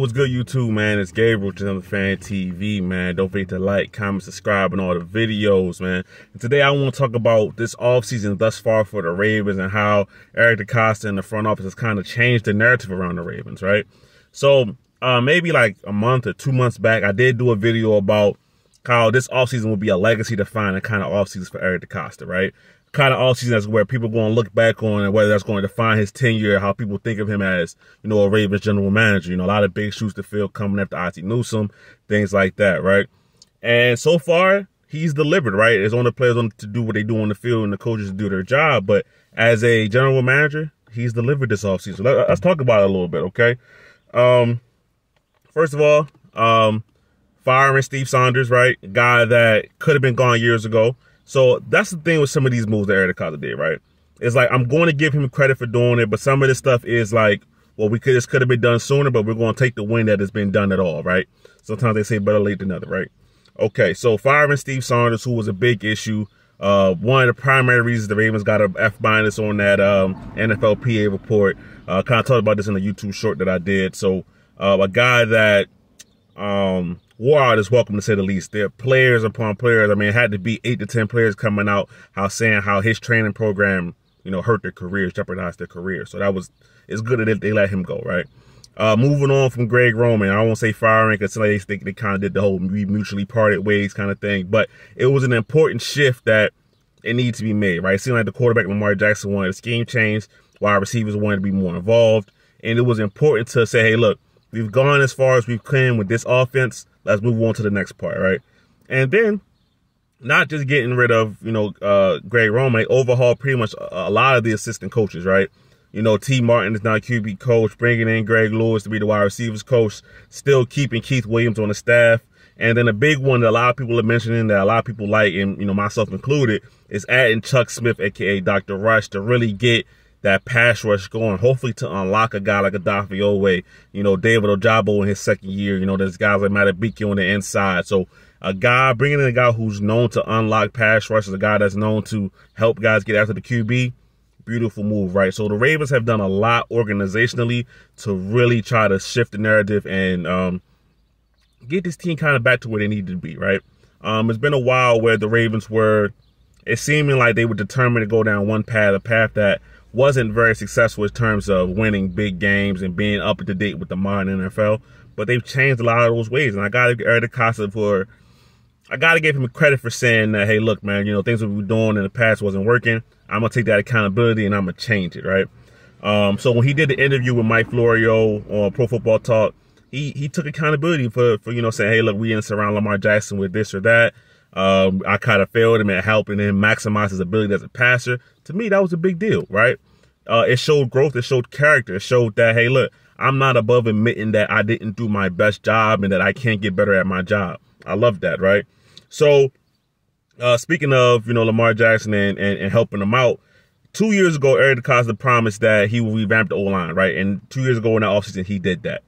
What's good, YouTube, man? It's Gabriel, Channel Fan TV, man. Don't forget to like, comment, subscribe, and all the videos, man. And today I want to talk about this offseason thus far for the Ravens and how Eric DeCosta in the front office has kind of changed the narrative around the Ravens, right? So, uh, maybe like a month or two months back, I did do a video about how this offseason will be a legacy defining kind of offseason for Eric DeCosta, right? kind of all season as where people are going to look back on and whether that's going to define his tenure, how people think of him as, you know, a Ravens general manager. You know, a lot of big shoes to fill coming after Ozzie Newsome, things like that, right? And so far, he's delivered, right? It's on the players to do what they do on the field and the coaches to do their job. But as a general manager, he's delivered this offseason. Let, us talk about it a little bit, okay? Um, first of all, um, firing Steve Saunders, right? Guy that could have been gone years ago. So that's the thing with some of these moves that Eric DeCosta did, right? It's like I'm going to give him credit for doing it, but some of this stuff is like, well, we could this could have been done sooner, but we're going to take the win that has been done at all, right? Sometimes they say better late than never, right? Okay, so firing Steve Saunders, who was a big issue. Uh, one of the primary reasons the Ravens got a F minus on that um, NFLPA report. Uh, kind of talked about this in a YouTube short that I did. So uh, a guy that um, Ward is welcome to say the least. There are players upon players. I mean, it had to be eight to ten players coming out, how saying how his training program, you know, hurt their careers, jeopardized their career. So that was it's good that they let him go, right? Uh, moving on from Greg Roman, I won't say firing because they think they kind of did the whole mutually parted ways kind of thing, but it was an important shift that it needs to be made, right? It seemed like the quarterback Lamar Jackson wanted a scheme change, wide receivers wanted to be more involved, and it was important to say, hey, look, we've gone as far as we can with this offense let's move on to the next part, right? And then not just getting rid of, you know, uh, Greg Roman, overhaul pretty much a, a, lot of the assistant coaches, right? You know, Tee Martin is now QB coach, bringing in Greg Lewis to be the wide receivers coach, still keeping Keith Williams on the staff. And then a big one that a lot of people are mentioning that a lot of people like, and, you know, myself included, is adding Chuck Smith, aka Dr. Rush, to really get that pass rush going, hopefully to unlock a guy like Odafe Oweh, you know, David Ojabo in his second year. You know, there's guys like Madubuike on the inside. So a guy, bringing in a guy who's known to unlock pass rushes, a guy that's known to help guys get after the QB, beautiful move, right? So the Ravens have done a lot organizationally to really try to shift the narrative and um, get this team kind of back to where they needed to be, right? Um, it's been a while where the Ravens were, it seeming like they were determined to go down one path, a path that wasn't very successful in terms of winning big games and being up to date with the modern NFL. But they've changed a lot of those ways, and I got to give Eric DeCosta for. I got to give him credit for saying that, hey, look, man, you know, things we were doing in the past wasn't working. I'm to take that accountability and I'm to change it, right? Um, so when he did the interview with Mike Florio on Pro Football Talk, he he took accountability for, for you know, saying, hey, look, we didn't surround Lamar Jackson with this or that. Um, I kind of failed him at helping him maximize his ability as a passer. To me, that was a big deal, right? Uh, it showed growth. It showed character. It showed that, hey, look, I'm not above admitting that I didn't do my best job and that I can't get better at my job. I love that, right? So, uh, speaking of, you know, Lamar Jackson and, and, and helping him out, two years ago, Eric DeCosta promised that he would revamp the O-line, right? And two years ago in the offseason, he did that.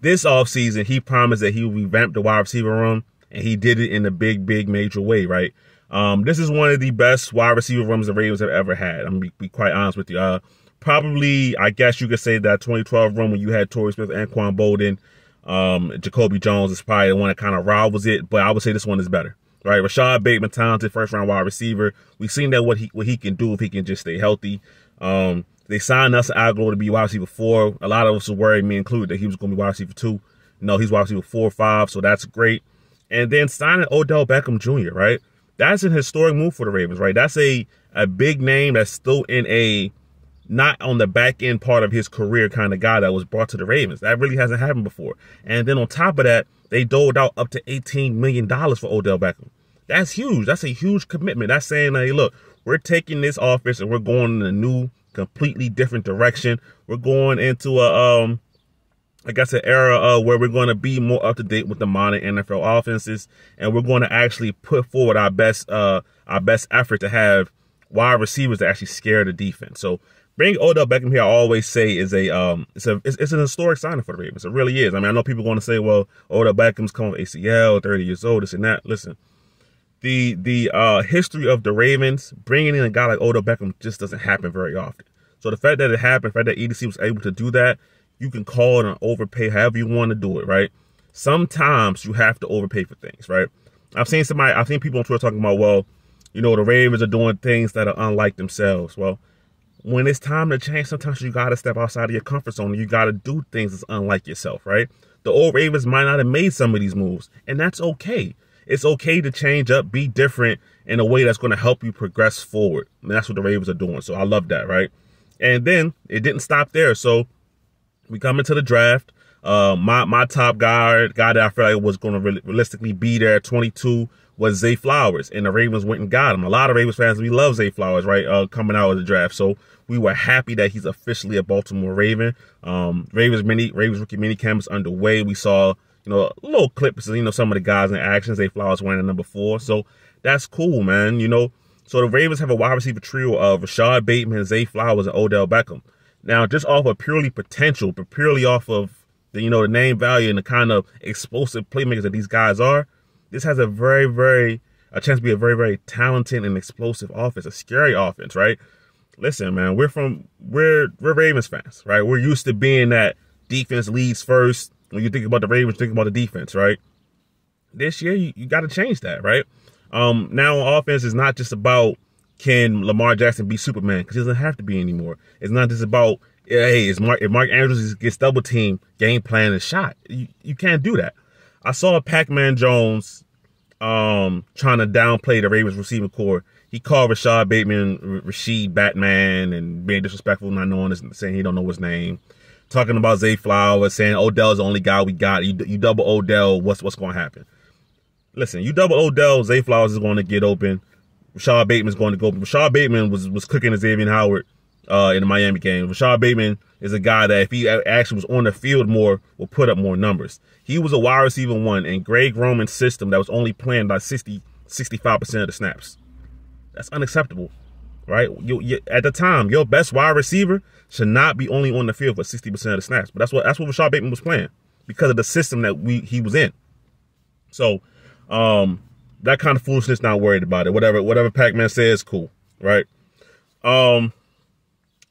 This offseason, he promised that he would revamp the wide receiver room, and he did it in a big, big, major way, right? Um, this is one of the best wide receiver rooms the Ravens have ever had. I'm gonna be, quite honest with you. Uh, probably, I guess you could say that 2012 run when you had Torrey Smith and Anquan Boldin, um, Jacoby Jones is probably the one that kind of rivals it, but I would say this one is better. Right, Rashod Bateman, talented first round wide receiver. We've seen that what he what he can do if he can just stay healthy. Um, they signed Nelson Agholor to be wide receiver four. A lot of us were worried, me included, that he was going to be wide receiver two. No, he's wide receiver four, or five, so that's great. And then signing Odell Beckham Jr. Right, that's an historic move for the Ravens. Right, that's a a big name that's still in a not on the back end part of his career kind of guy that was brought to the Ravens. That really hasn't happened before. And then on top of that, they doled out up to $18 million for Odell Beckham. That's huge. That's a huge commitment. That's saying, hey, look, we're taking this office and we're going in a new, completely different direction. We're going into a, um, I guess, an era uh, where we're going to be more up to date with the modern NFL offenses, and we're going to actually put forward our best, uh, our best effort to have wide receivers that actually scare the defense. So bring Odell Beckham here, I always say is a um, it's a it's, it's, an historic signing for the Ravens. It really is. I mean, I know people going to say, well, Odell Beckham's coming with ACL, 30 years old, this and that. Listen, the the uh history of the Ravens bringing in a guy like Odell Beckham just doesn't happen very often. So the fact that it happened, the fact that EDC was able to do that, you can call it an overpay, however you want to do it, right? Sometimes you have to overpay for things, right? I've seen somebody, I've seen people on Twitter talking about, well, you know, the Ravens are doing things that are unlike themselves. Well, when it's time to change, sometimes you got to step outside of your comfort zone. You got to do things that's unlike yourself, right? The old Ravens might not have made some of these moves, and that's okay. It's okay to change up, be different in a way that's going to help you progress forward. And that's what the Ravens are doing. So I love that, right? And then it didn't stop there. So we come into the draft. Uh, my my top guy, guy that I felt like was going to realistically be there at 22 was Zay Flowers, and the Ravens went and got him. A lot of Ravens fans, we love Zay Flowers, right? Uh, coming out of the draft, so we were happy that he's officially a Baltimore Raven. Um, Ravens mini Ravens rookie mini camp is underway. We saw you know little clips, you know some of the guys in action. Zay Flowers wearing the number four, so that's cool, man. You know, so the Ravens have a wide receiver trio of Rashod Bateman, Zay Flowers, and Odell Beckham. Now, just off of purely potential, but purely off of the you know the name value and the kind of explosive playmakers that these guys are this has a very, very, a chance to be a very, very talented and explosive offense, a scary offense, right? Listen, man, we're from, we're, we're Ravens fans, right? We're used to being that defense leads first. When you think about the Ravens, think about the defense, right? This year, you, you got to change that, right? Um, now, offense is not just about can Lamar Jackson be Superman because he doesn't have to be anymore. It's not just about hey, is Mark if Mark Andrews gets double team, game plan is shot. You you can't do that. I saw Pac-Man Jones um, trying to downplay the Ravens receiving corps. He called Rashod Bateman Rashid Batman and being disrespectful, not knowing his, saying he don't know his name. Talking about Zay Flowers, saying Odell's the only guy we got. You, you double Odell, what's what's going to happen? Listen, you double Odell, Zay Flowers is going to get open. Rashod Bateman's going to go open. Rashod Bateman was was cooking Xavier Howard uh, in the Miami game. Rashod Bateman is a guy that if he actually was on the field more, will put up more numbers. He was a wide receiver one in Greg Roman's system that was only playing by 60, 65% of the snaps. That's unacceptable, right? You, you, at the time, your best wide receiver should not be only on the field for 60% of the snaps. But that's what that's what Rashod Bateman was playing because of the system that we he was in. So, um, that kind of foolishness, not worried about it. Whatever, whatever Pac-Man says, cool, right? Um,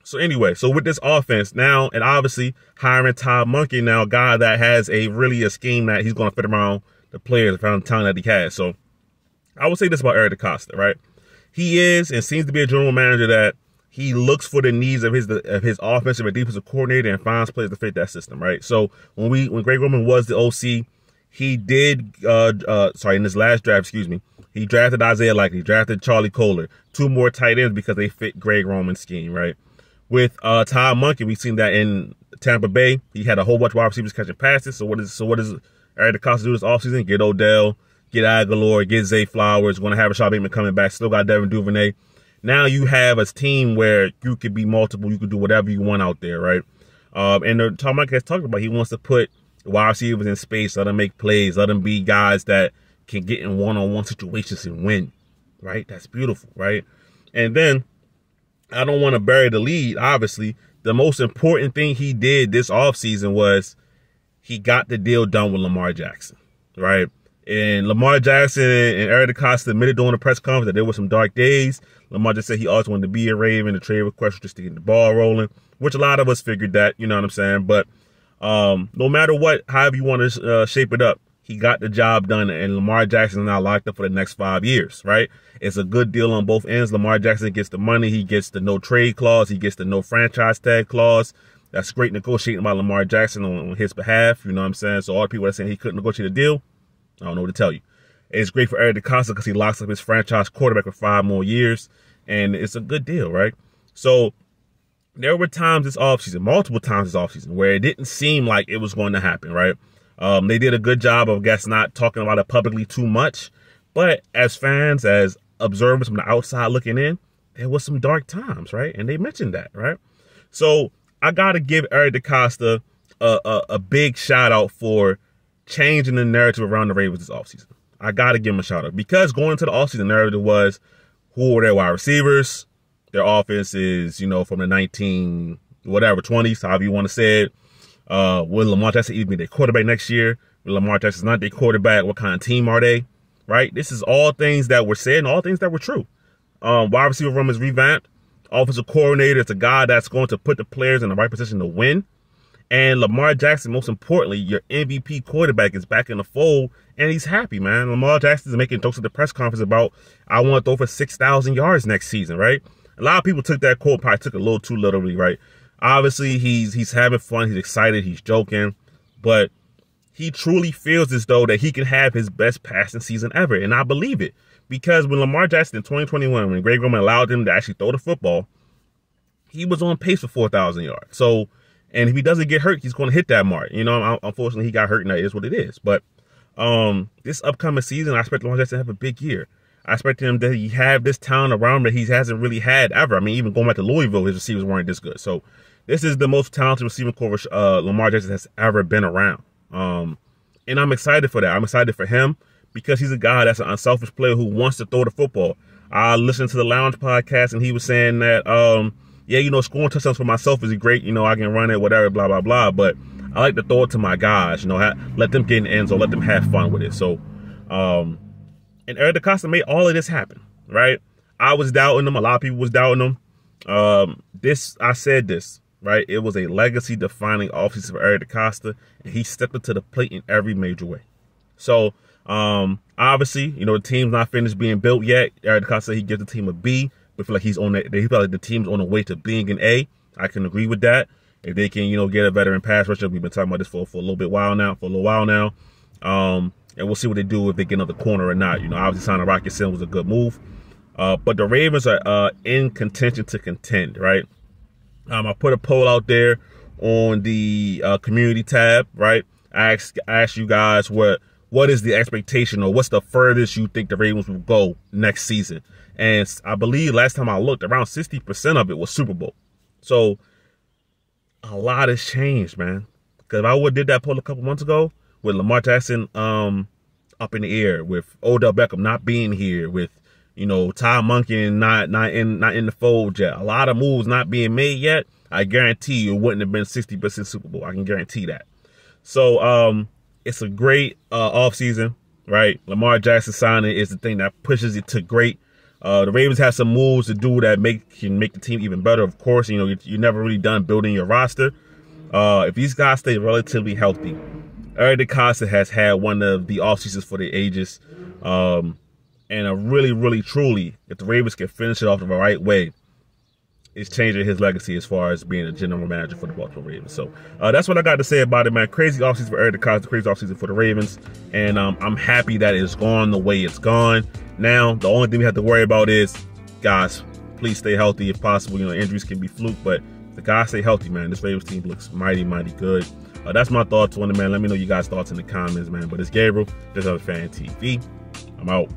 so anyway, so with this offense now, and obviously hiring Todd Monken now, a guy that has a really a scheme that he's going to fit around the players around the talent that he has. So I would say this about Eric DeCosta, right? He is and seems to be a general manager that he looks for the needs of his of his offensive and defensive coordinator and finds players to fit that system, right? So when we when Greg Roman was the OC, he did uh uh sorry in this last draft, excuse me, he drafted Isaiah Likely, drafted Charlie Kolar, two more tight ends because they fit Greg Roman's scheme, right? with uh Todd Monken. We've seen that in Tampa Bay. He had a whole bunch of wide receivers catching passes. So what is so what is Eric DeCosta do this offseason? Get Odell, get Agholor, get Zay Flowers. Going to have Rashod Bateman coming back. Still got Devin Duvernay. Now you have a team where you could be multiple. You could do whatever you want out there, right? Um, and the Todd Monken has talked about he wants to put wide receivers in space, let them make plays, let them be guys that can get in one-on-one situations and win, right? That's beautiful, right? And then I don't want to bury the lead, obviously. The most important thing he did this offseason was he got the deal done with Lamar Jackson, right? And Lamar Jackson and Eric DeCosta admitted during the press conference that there were some dark days. Lamar just said he always wanted to be a Raven. The trade request just to get the ball rolling, which a lot of us figured that, you know what I'm saying? But um, no matter what, however you want to uh, shape it up, he got the job done, and Lamar Jackson is now locked up for the next five years, right? It's a good deal on both ends. Lamar Jackson gets the money, he gets the no trade clause, he gets the no franchise tag clause. That's great negotiating by Lamar Jackson on, on his behalf. You know what I'm saying? So all the people that are saying he couldn't negotiate a deal, I don't know what to tell you. It's great for Eric DeCosta because he locks up his franchise quarterback for five more years, and it's a good deal, right? So there were times this offseason, multiple times this offseason, where it didn't seem like it was going to happen, right? Um, they did a good job of, I guess, not talking about it publicly too much. But as fans, as observers from the outside looking in, there was some dark times, right? And they mentioned that, right? So I got to give Eric DeCosta a, a, a, big shout out for changing the narrative around the Ravens this offseason. I got to give him a shout out because going into the offseason, the narrative was who were their wide receivers? Their offense is, you know, from the 19, whatever, 20s, however you want to say it. Uh, will Lamar Jackson even be their quarterback next year? Will Lamar Jackson not their quarterback? What kind of team are they? Right? This is all things that were said and all things that were true. Um, wide receiver room is revamped. Offensive coordinator is a guy that's going to put the players in the right position to win. And Lamar Jackson, most importantly, your MVP quarterback is back in the fold and he's happy, man. Lamar Jackson is making jokes at the press conference about, I want to throw for 6,000 yards next season, right? A lot of people took that quote, probably took a little too literally, right? Obviously, he's he's having fun, he's excited, he's joking, but he truly feels as though that he can have his best passing season ever. And I believe it. Because when Lamar Jackson in 2021, when Greg Roman allowed him to actually throw the football, he was on pace for 4,000 yards. So, and if he doesn't get hurt, he's going to hit that mark. You know, unfortunately, he got hurt, and that is what it is. But um, this upcoming season, I expect Lamar Jackson to have a big year. I expect him he have this talent around that he hasn't really had ever. I mean, even going back to Louisville, his receivers weren't this good. So this is the most talented receiving corps uh, Lamar Jackson has ever been around. Um, and I'm excited for that. I'm excited for him because he's a guy that's an unselfish player who wants to throw the football. I listened to the Lounge podcast and he was saying that um, yeah, you know, scoring touchdowns for myself is great. You know, I can run it, whatever, blah, blah, blah. But I like to throw it to my guys, you know, let them get in the end zone, let them have fun with it. So, um, and Eric DeCosta made all of this happen, right? I was doubting him. A lot of people was doubting him. Um, this, I said this, right? It was a legacy defining offseason for Eric DeCosta, and he stepped up to the plate in every major way. So, um, obviously, you know, the team's not finished being built yet. Eric DeCosta, he gives the team a B. We feel like he's on the, he feel like the team's on the way to being an A. I can agree with that. If they can, you know, get a veteran pass rusher, we've been talking about this for, for a little bit while now, for a little while now. Um, and we'll see what they do if they get another corner or not. You know, obviously signing Rock Ya-Sin was a good move. Uh, but the Ravens are uh, in contention to contend, right? Um, I put a poll out there on the uh, community tab, right? I asked, I asked you guys what what is the expectation or what's the furthest you think the Ravens will go next season. And I believe last time I looked, around 60% of it was Super Bowl. So a lot has changed, man. Because if I would did that poll a couple months ago with Lamar Jackson um, up in the air, with Odell Beckham not being here, with you know Ty Monken not not in not in the fold yet, a lot of moves not being made yet. I guarantee you it wouldn't have been 60% Super Bowl. I can guarantee that. So um, it's a great uh, offseason, right? Lamar Jackson signing is the thing that pushes it to great. Uh, the Ravens have some moves to do that make can make the team even better. Of course, you know you, you're never really done building your roster. Uh, if these guys stay relatively healthy, Eric DeCosta has had one of the off seasons for the ages, um, and a really, really, truly, if the Ravens can finish it off the right way, it's changing his legacy as far as being a general manager for the Baltimore Ravens. So uh, that's what I got to say about it, man. Crazy offseason for Eric DeCosta, crazy offseason for the Ravens, and um, I'm happy that it's gone the way it's gone. Now, the only thing we have to worry about is, guys, please stay healthy if possible. You know, injuries can be fluke, but the guys stay healthy, man. This Ravens team looks mighty, mighty good. Uh, that's my thoughts on it, man. Let me know you guys' thoughts in the comments, man. But it's Gabriel, this other fan TV. I'm out.